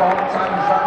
bomb time's up.